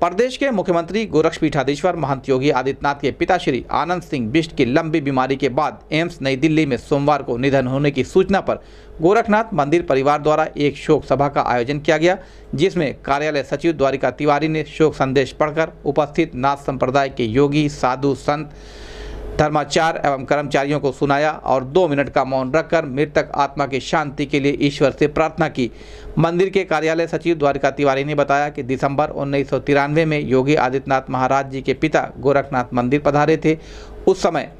प्रदेश के मुख्यमंत्री गोरक्षपीठाधीश्वर महंत योगी आदित्यनाथ के पिता श्री आनंद सिंह बिष्ट की लंबी बीमारी के बाद एम्स नई दिल्ली में सोमवार को निधन होने की सूचना पर गोरखनाथ मंदिर परिवार द्वारा एक शोक सभा का आयोजन किया गया, जिसमें कार्यालय सचिव द्वारिका तिवारी ने शोक संदेश पढ़कर उपस्थित नाथ संप्रदाय के योगी, साधु, संत धर्माचार एवं कर्मचारियों को सुनाया और दो मिनट का मौन रखकर मृतक आत्मा की शांति के लिए ईश्वर से प्रार्थना की। मंदिर के कार्यालय सचिव द्वारिका तिवारी ने बताया कि दिसंबर उन्नीस सौ तिरानवे में योगी आदित्यनाथ महाराज जी के पिता गोरखनाथ मंदिर पधारे थे। उस समय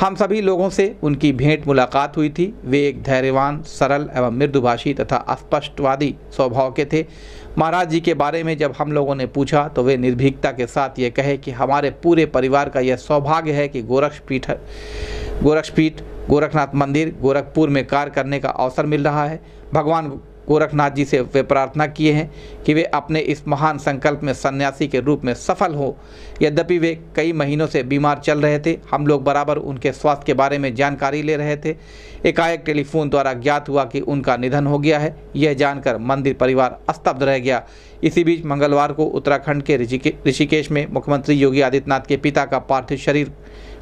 हम सभी लोगों से उनकी भेंट मुलाकात हुई थी। वे एक धैर्यवान, सरल एवं मृदुभाषी तथा स्पष्टवादी स्वभाव के थे। महाराज जी के बारे में जब हम लोगों ने पूछा तो वे निर्भीकता के साथ ये कहे कि हमारे पूरे परिवार का यह सौभाग्य है कि गोरक्षपीठ गोरक्षपीठ, गोरखनाथ मंदिर, गोरखपुर में कार्य करने का अवसर मिल रहा है। भगवान गोरखनाथ जी से वे प्रार्थना किए हैं कि वे अपने इस महान संकल्प में सन्यासी के रूप में सफल हो। यद्यपि वे कई महीनों से बीमार चल रहे थे, हम लोग बराबर उनके स्वास्थ्य के बारे में जानकारी ले रहे थे। एकाएक टेलीफोन द्वारा ज्ञात हुआ कि उनका निधन हो गया है, यह जानकर मंदिर परिवार स्तब्ध रह गया। इसी बीच मंगलवार को उत्तराखंड के ऋषिकेश में मुख्यमंत्री योगी आदित्यनाथ के पिता का पार्थिव शरीर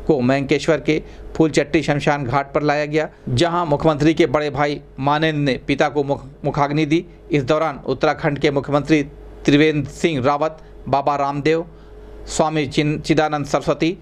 को मैंकेश्वर के फूलचट्टी शमशान घाट पर लाया गया, जहाँ मुख्यमंत्री के बड़े भाई मानेंद्र ने पिता को मुख मुखाग्नि दी। इस दौरान उत्तराखंड के मुख्यमंत्री त्रिवेंद्र सिंह रावत, बाबा रामदेव, स्वामी चिदानंद सरस्वती,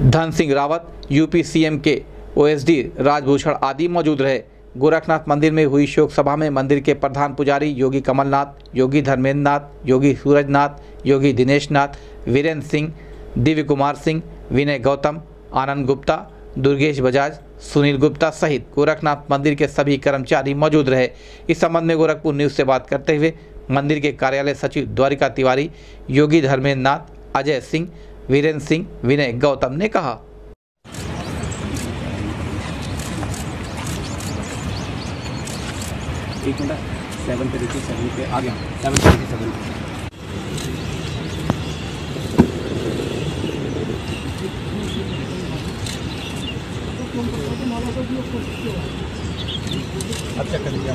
धन सिंह रावत, यूपी सीएम के ओएसडी राजभूषण आदि मौजूद रहे। गोरखनाथ मंदिर में हुई शोक सभा में मंदिर के प्रधान पुजारी योगी कमलनाथ, योगी धर्मेंद्र नाथ योगी सूरजनाथ, योगी दिनेश नाथ वीरेंद्र सिंह, दिव्य कुमार सिंह विनय गौतम, आनंद गुप्ता, दुर्गेश बजाज, सुनील गुप्ता सहित गोरखनाथ मंदिर के सभी कर्मचारी मौजूद रहे। इस संबंध में गोरखपुर न्यूज़ से बात करते हुए मंदिर के कार्यालय सचिव द्वारिका तिवारी, योगी धर्मेंद्र नाथ अजय सिंह, वीरेंद्र सिंह, विनय गौतम ने कहा। एक मिनट सेवन पे देखिए सेवन पे आ गया। सेवन पे देखिए सेवन अच्छा कर लिया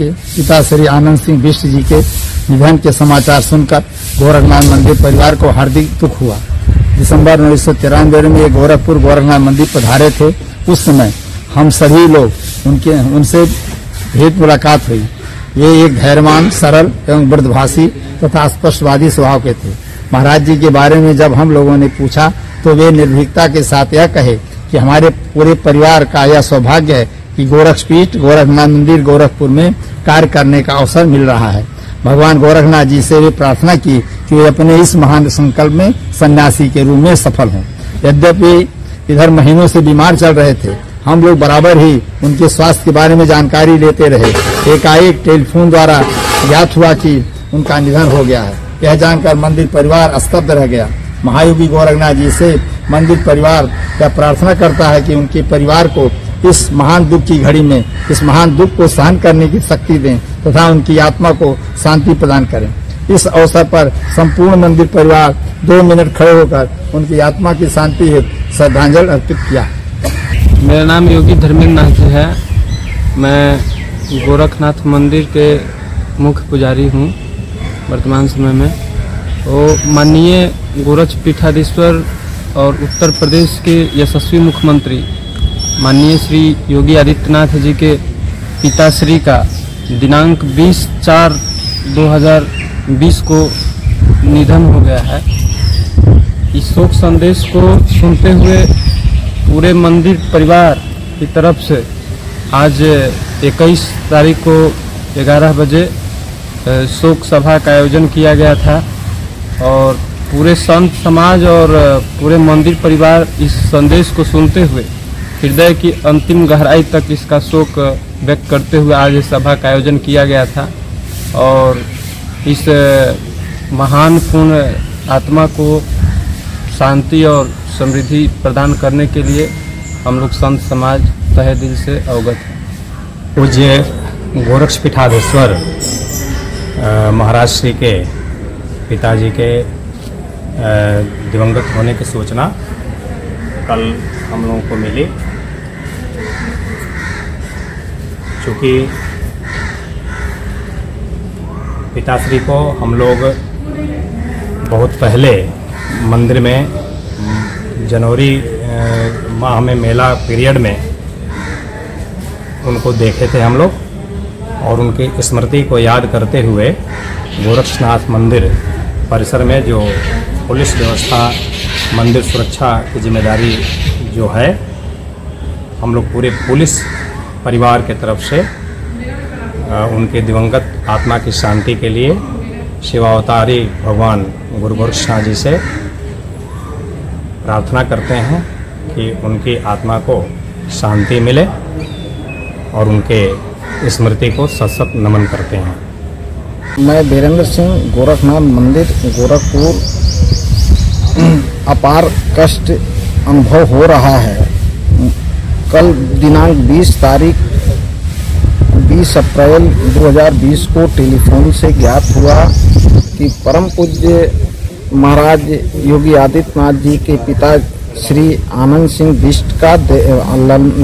के पिता श्री आनंद सिंह बिष्ट जी के निधन के समाचार सुनकर गोरखनाथ मंदिर परिवार को हार्दिक दुख हुआ। दिसंबर उन्नीस सौ तिरानवे में गोरखपुर गोरखनाथ मंदिर पधारे थे। उस समय हम सभी लोग उनके, उनसे भेंट मुलाकात हुई। ये एक धैर्यवान सरल एवं वृद्धभाषी तथा स्पष्टवादी स्वभाव के थे। महाराज जी के बारे में जब हम लोगों ने पूछा तो वे निर्भीकता के साथ यह कहे कि हमारे पूरे परिवार का यह सौभाग्य है कि गोरखपीठ, गोरखनाथ मंदिर, गोरखपुर में कार्य करने का अवसर मिल रहा है। भगवान गोरखनाथ जी से वे प्रार्थना की कि वे अपने इस महान संकल्प में सन्यासी के रूप में सफल हों। यद्यपि इधर महीनों से बीमार चल रहे थे, हम लोग बराबर ही उनके स्वास्थ्य के बारे में जानकारी लेते रहे। एकाएक टेलीफोन द्वारा ज्ञात हुआ कि उनका निधन हो गया है। यह जानकर मंदिर परिवार स्तब्ध रह गया। महायोगी गोरखनाथ जी से मंदिर परिवार का प्रार्थना करता है कि उनके परिवार को इस महान दुख की घड़ी में, इस महान दुख को सहन करने की शक्ति दें तथा उनकी आत्मा को शांति प्रदान करें। इस अवसर पर संपूर्ण मंदिर परिवार दो मिनट खड़े होकर उनकी आत्मा की शांति हेतु श्रद्धांजलि अर्पित किया। मेरा नाम योगी धर्मेंद्र नाथ जी है। मैं गोरखनाथ मंदिर के मुख्य पुजारी हूँ वर्तमान समय में। वो माननीय गोरख पीठाधीश्वर और उत्तर प्रदेश के यशस्वी मुख्यमंत्री माननीय श्री योगी आदित्यनाथ जी के पिताश्री का दिनांक 20 चार 2020 को निधन हो गया है। इस शोक संदेश को सुनते हुए पूरे मंदिर परिवार की तरफ़ से आज 21 तारीख को 11 बजे शोक सभा का आयोजन किया गया था और पूरे संत समाज और पूरे मंदिर परिवार इस संदेश को सुनते हुए हृदय की अंतिम गहराई तक इसका शोक व्यक्त करते हुए आज इस सभा का आयोजन किया गया था और इस महान पूर्ण आत्मा को शांति और समृद्धि प्रदान करने के लिए हम लोग संत समाज तहे दिल से अवगत हैं। पूज्य गोरक्षपीठाधीश्वर अ, महाराज श्री के पिताजी के दिवंगत होने की सूचना कल हम लोगों को मिली। चूँकि पिताश्री को हम लोग बहुत पहले मंदिर में, जनवरी माह में, मेला पीरियड में उनको देखे थे हम लोग और उनकी स्मृति को याद करते हुए गोरक्षनाथ मंदिर परिसर में जो पुलिस व्यवस्था, मंदिर सुरक्षा की ज़िम्मेदारी जो है, हम लोग पूरे पुलिस परिवार के तरफ़ से उनके दिवंगत आत्मा की शांति के लिए शिवावतारी भगवान गुरु गोरक्षनाथ जी से प्रार्थना करते हैं कि उनकी आत्मा को शांति मिले और उनके स्मृति को सशक्त नमन करते हैं। मैं बीरेंद्र सिंह, गोरखनाथ मंदिर, गोरखपुर। अपार कष्ट अनुभव हो रहा है। कल दिनांक 20 तारीख 20 अप्रैल 2020 को टेलीफोन से ज्ञात हुआ कि परम पूज्य महाराज योगी आदित्यनाथ जी के पिता श्री आनंद सिंह बिष्ट का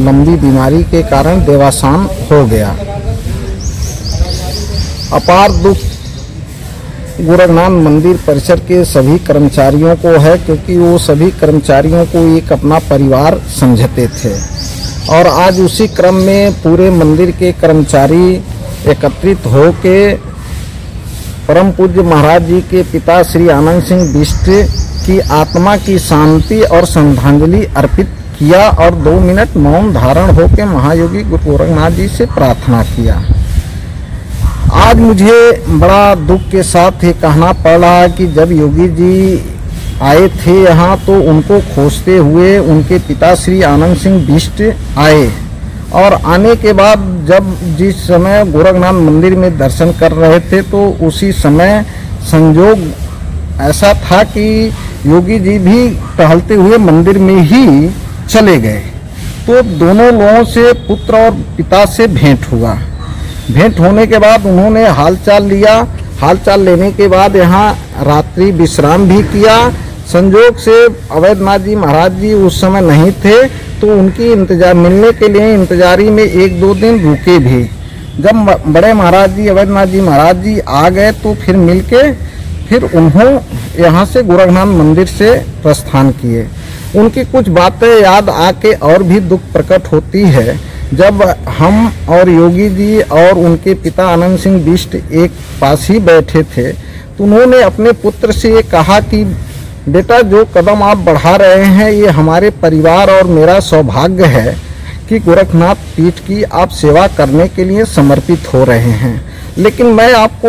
लंबी बीमारी के कारण देवासान हो गया। अपार दुख गोरखनाथ मंदिर परिसर के सभी कर्मचारियों को है, क्योंकि वो सभी कर्मचारियों को एक अपना परिवार समझते थे। और आज उसी क्रम में पूरे मंदिर के कर्मचारी एकत्रित होके परम पूज्य महाराज जी के पिता श्री आनंद सिंह बिष्ट की आत्मा की शांति और श्रद्धांजलि अर्पित किया और दो मिनट मौन धारण होकर महायोगी गुरु गोरखनाथ जी से प्रार्थना किया। आज मुझे बड़ा दुख के साथ ये कहना पड़ रहा है कि जब योगी जी आए थे यहाँ तो उनको खोजते हुए उनके पिता श्री आनंद सिंह बिष्ट आए। और आने के बाद जब जिस समय गोरखनाथ मंदिर में दर्शन कर रहे थे तो उसी समय संजोग ऐसा था कि योगी जी भी टहलते हुए मंदिर में ही चले गए। तो दोनों लोगों से पुत्र और पिता से भेंट हुआ। भेंट होने के बाद उन्होंने हालचाल लिया हालचाल लेने के बाद यहाँ रात्रि विश्राम भी किया। संजोग से अवैधनाथ जी महाराज जी उस समय नहीं थे तो उनकी इंतज़ार, मिलने के लिए इंतजारी में एक दो दिन रुके भी। जब बड़े महाराज जी अवैधनाथ जी महाराज जी आ गए तो फिर मिलके फिर उन्हों यहाँ से गोरखनाथ मंदिर से प्रस्थान किए। उनकी कुछ बातें याद आके और भी दुख प्रकट होती है। जब हम और योगी जी और उनके पिता आनंद सिंह बिष्ट एक पास ही बैठे थे तो उन्होंने अपने पुत्र से ये कहा कि, बेटा, जो कदम आप बढ़ा रहे हैं, ये हमारे परिवार और मेरा सौभाग्य है कि गोरखनाथ पीठ की आप सेवा करने के लिए समर्पित हो रहे हैं। लेकिन मैं आपको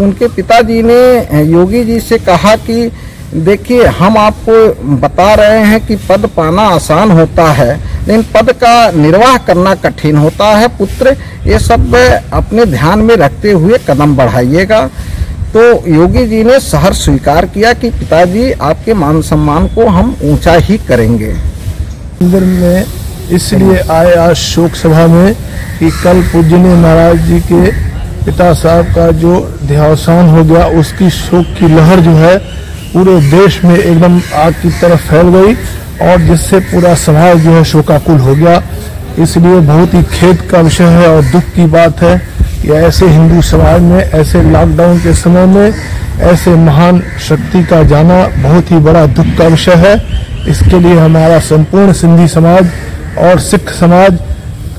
उनके पिताजी ने योगी जी से कहा कि, देखिए, हम आपको बता रहे हैं कि पद पाना आसान होता है लेकिन पद का निर्वाह करना कठिन होता है, पुत्र। ये सब अपने ध्यान में रखते हुए कदम बढ़ाइएगा। तो योगी जी ने सहर स्वीकार किया कि पिताजी, आपके मान सम्मान को हम ऊँचा ही करेंगे। मंदिर में इसलिए आए आज शोक सभा में कि कल पूजनीय महाराज जी के पिता साहब का जो देहावसान हो गया, उसकी शोक की लहर जो है पूरे देश में एकदम आग की तरफ़ फैल गई और जिससे पूरा समाज जो है शोकाकुल हो गया। इसलिए बहुत ही खेद का विषय है और दुख की बात है कि ऐसे हिंदू समाज में, ऐसे लॉकडाउन के समय में, ऐसे महान शक्ति का जाना बहुत ही बड़ा दुख का विषय है। इसके लिए हमारा संपूर्ण सिंधी समाज और सिख समाज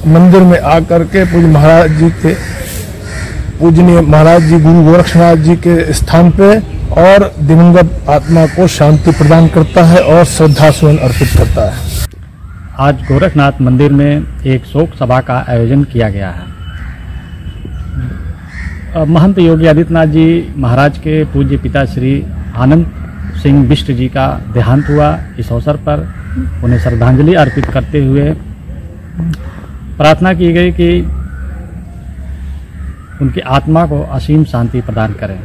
मंदिर में आकर के पूज महाराज जी के पूजनीय महाराज जी, गुरु गोरक्षनाथ जी के स्थान पे और दिवंगत आत्मा को शांति प्रदान करता है और श्रद्धा सुमन अर्पित करता है। आज गोरखनाथ मंदिर में एक शोक सभा का आयोजन किया गया है। महंत योगी आदित्यनाथ जी महाराज के पूज्य पिता श्री आनंद सिंह बिष्ट जी का देहांत हुआ। इस अवसर पर उन्हें श्रद्धांजलि अर्पित करते हुए प्रार्थना की गई कि उनकी आत्मा को असीम शांति प्रदान करें।